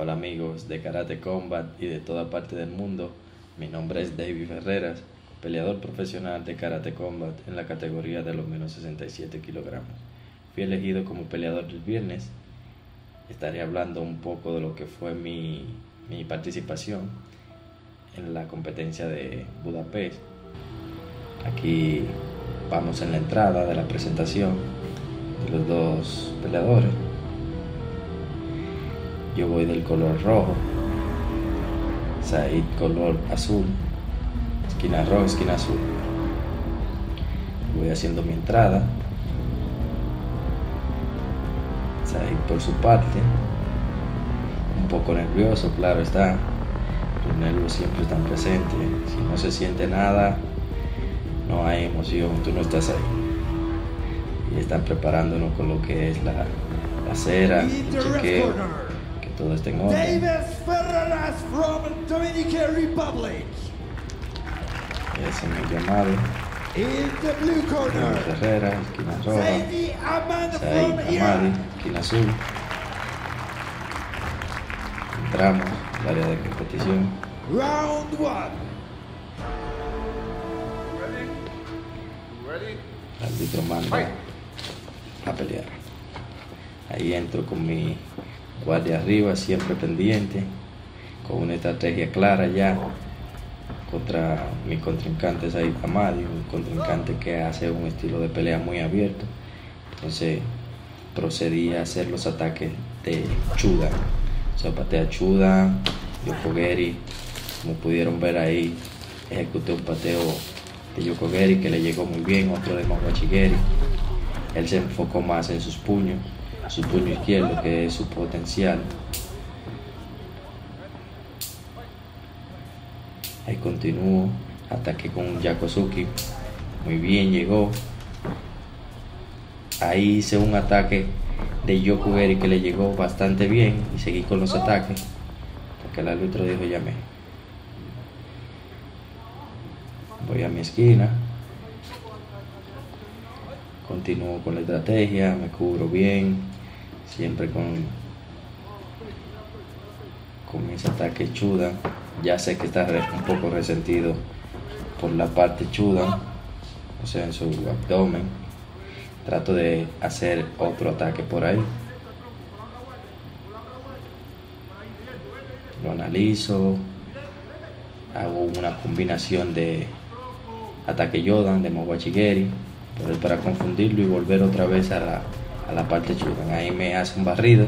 Hola amigos de Karate Combat y de toda parte del mundo. Mi nombre es David Ferreras, peleador profesional de Karate Combat en la categoría de los menos 67 kilogramos. Fui elegido como peleador del viernes. Estaré hablando un poco de lo que fue mi, mi participación en la competencia de Budapest. Aquí vamos en la entrada de la presentación de los dos peleadores. Yo voy del color rojo, Said color azul, esquina roja, esquina azul. Voy haciendo mi entrada. Said por su parte, un poco nervioso, claro está. Los nervios siempre están presentes. Si no se siente nada, no hay emoción, tú no estás ahí. Y están preparándonos con lo que es la, la cera, el chequeo todo esté en orden. Davis Ferreras from Dominican Republic. Ese es mi llamado. In the blue corner, Ferreras, esquina roja. Saidi Amadi, esquina azul. Entramos al área de competición. Round one. El árbitro manda a pelear. Ahí entro con mi guardia arriba, siempre pendiente, con una estrategia clara ya contra mi contrincante Said Hamadi, un contrincante que hace un estilo de pelea muy abierto. Entonces procedí a hacer los ataques de Chuda. O sea, patea Chuda, Yokogeri, como pudieron ver ahí, ejecuté un pateo de Yokogeri que le llegó muy bien, otro de Mawachigeri. Él se enfocó más en sus puños, su puño izquierdo, que es su potencial. Ahí continúo, ataque con un Yakosuki. Muy bien, llegó. Ahí hice un ataque de Yokugeri que le llegó bastante bien y seguí con los ataques. Porque el árbitro dijo llamé. Voy a mi esquina. Continúo con la estrategia, me cubro bien, siempre con, con mis ataques chuda. Ya sé que está un poco resentido por la parte chuda, o sea, en su abdomen. Trato de hacer otro ataque por ahí. Lo analizo, hago una combinación de ataque Yodan, de Mowachigeri, para confundirlo y volver otra vez a la, a la parte Chudan. Ahí me hace un barrido,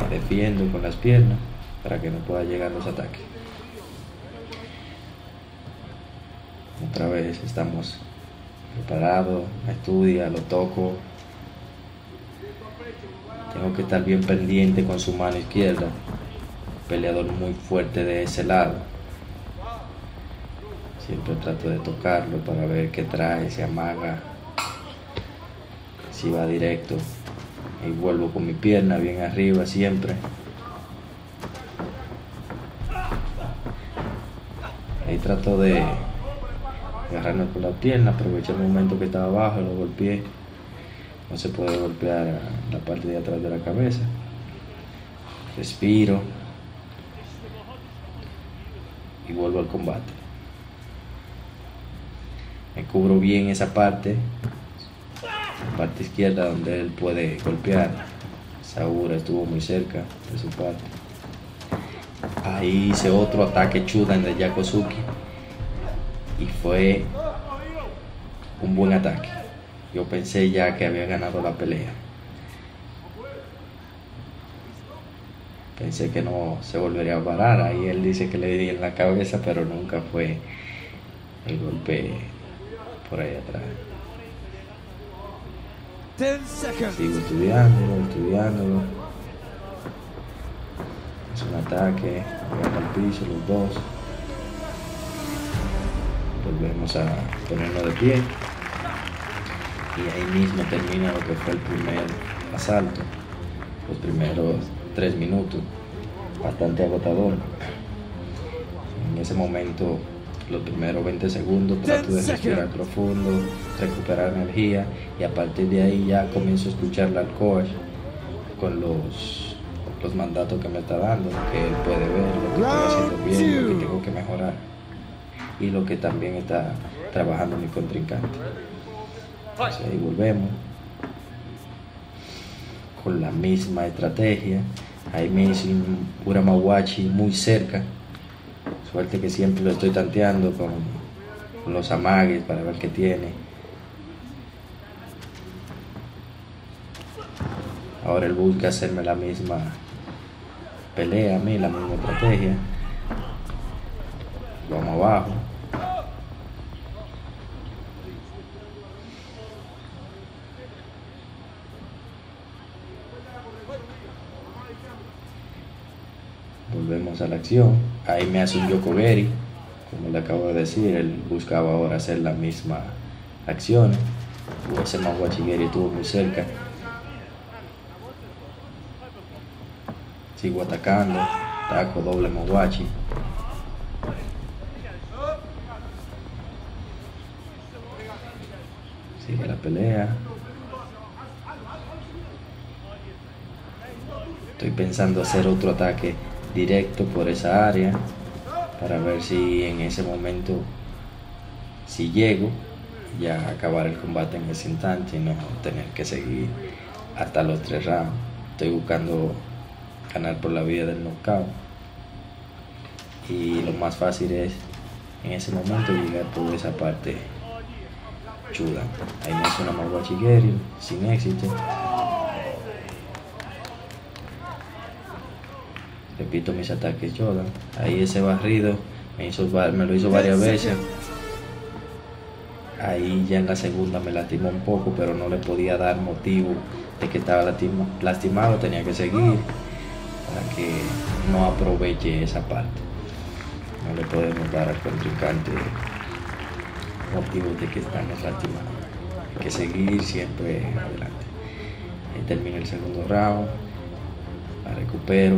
me defiendo con las piernas para que no pueda llegar los ataques. Otra vez estamos preparados, me estudia, lo toco. Tengo que estar bien pendiente con su mano izquierda. Peleador muy fuerte de ese lado. Siempre trato de tocarlo para ver qué trae, si amaga, si va directo. Y vuelvo con mi pierna bien arriba siempre. Ahí trato de agarrarme por la pierna, aproveché el momento que estaba abajo, lo golpeé. No se puede golpear la parte de atrás de la cabeza. Respiro y vuelvo al combate. Me cubro bien esa parte, parte izquierda donde él puede golpear. Saura estuvo muy cerca de su parte. Ahí hice otro ataque Chudan de Yakosuki y fue un buen ataque. Yo pensé ya que había ganado la pelea. Pensé que no se volvería a parar. Ahí él dice que le di en la cabeza, pero nunca fue el golpe por ahí atrás. Sigo estudiándolo, estudiándolo. Es un ataque, llegando al piso los dos. Volvemos a ponernos de pie. Y ahí mismo termina lo que fue el primer asalto. Los primeros tres minutos. Bastante agotador. En ese momento, los primeros 20 segundos, trato de respirar profundo, recuperar energía y a partir de ahí ya comienzo a escuchar al coach con los los mandatos que me está dando, lo que él puede ver, lo que estoy haciendo bien, lo que tengo que mejorar y lo que también está trabajando mi contrincante. Entonces ahí volvemos con la misma estrategia. Ahí me hice un Uramawachi muy cerca. Suerte que siempre lo estoy tanteando con, con los amagues para ver qué tiene. Ahora él busca hacerme la misma pelea a mí, la misma estrategia. Vamos abajo. Volvemos a la acción. Ahí me hace un Yokogeri. Como le acabo de decir, él buscaba ahora hacer la misma acción. Ese Maguachigeri estuvo muy cerca. Sigo atacando. Taco doble Maguachi. Sigue la pelea. Estoy pensando hacer otro ataque directo por esa área para ver si en ese momento, si llego, ya acabar el combate en ese instante y no tener que seguir hasta los tres rounds. Estoy buscando ganar por la vía del knockout y lo más fácil es en ese momento llegar por esa parte chuda. Ahí me una Maguachigeri sin éxito. Repito mis ataques Yoda. Ahí ese barrido me, hizo, me lo hizo varias veces. Ahí ya en la segunda me lastimó un poco, pero no le podía dar motivo de que estaba lastimado, tenía que seguir para que no aproveche esa parte. No le podemos dar al contrincante motivo de que estamos lastimados. Hay que seguir siempre adelante. Ahí termina el segundo round, la recupero,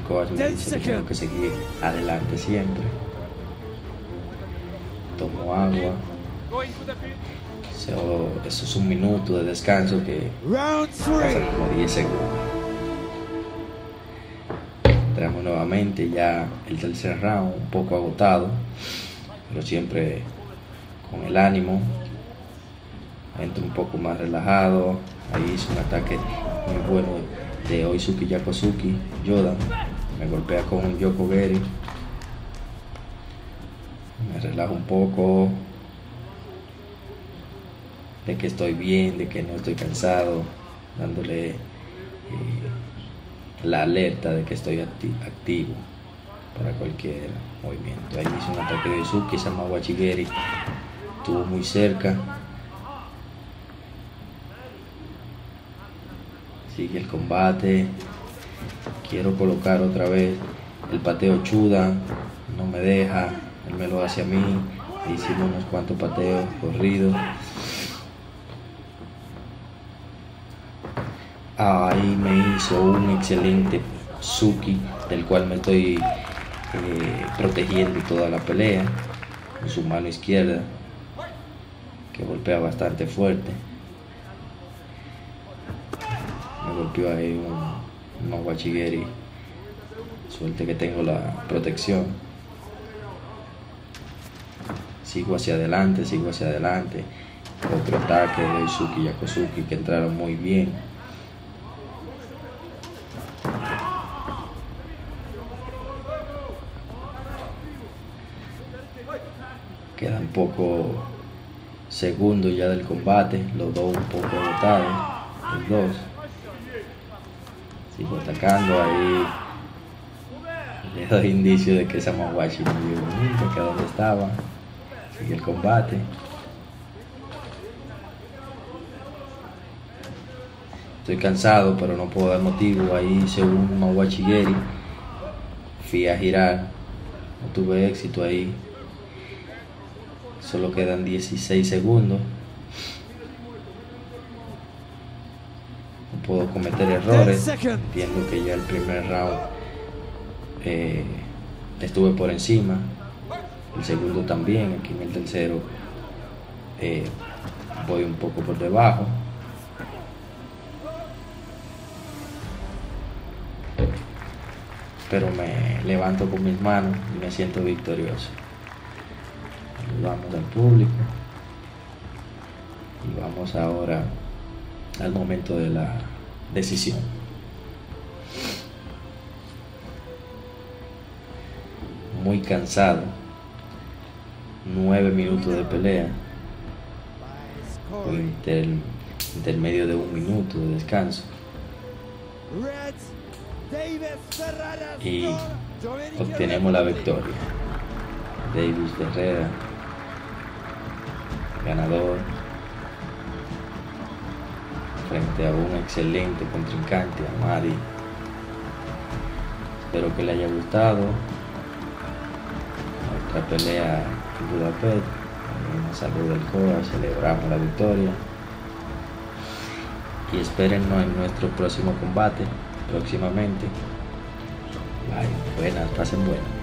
el coach me dice que tengo que seguir adelante siempre. Tomo agua. eso es un minuto de descanso que pasa como 10 segundos. Entramos nuevamente ya el tercer round, un poco agotado, pero siempre con el ánimo. Entro un poco más relajado. Ahí hice un ataque muy bueno de Oizuki Yakosuki, Yoda, me golpea con un Yokogeri, me relajo un poco, de que estoy bien, de que no estoy cansado, dándole eh, la alerta de que estoy activo para cualquier movimiento. Ahí hice un ataque de Oizuki, Samawachigeri, estuvo muy cerca, sigue el combate. Quiero colocar otra vez el pateo chuda, no me deja, él me lo hace a mí. Hicimos unos cuantos pateos corridos. Ahí me hizo un excelente Suki, del cual me estoy eh, protegiendo toda la pelea. Con su mano izquierda, que golpea bastante fuerte. golpeó ahí un, un guachigueri. Suerte que tengo la protección. Sigo hacia adelante, sigo hacia adelante. Otro ataque de Izuki y Yakosuki que entraron muy bien. Quedan poco segundos ya del combate, los dos un poco agotados, los dos. Sigo atacando ahí. Le doy indicio de que esa Mawashi no vive bonito, que donde estaba. Sigue el combate. Estoy cansado, pero no puedo dar motivo. Ahí un Mawachigeri. Fui a girar. No tuve éxito ahí. Solo quedan 16 segundos. Puedo cometer errores. Entiendo que ya el primer round eh, estuve por encima, el segundo también, aquí en el tercero eh, voy un poco por debajo. pero me levanto con mis manos y me siento victorioso. Vamos al público y vamos ahora al momento de la decisión. Muy cansado, nueve minutos de pelea, intermedio de un minuto de descanso. Y obtenemos la victoria. Davis Ferreira, ganador, frente a un excelente contrincante, Amari. Espero que le haya gustado nuestra pelea en Budapest. Una salud del COA, celebramos la victoria. Y espérennos en nuestro próximo combate próximamente. Bye, buenas, pasen buenas.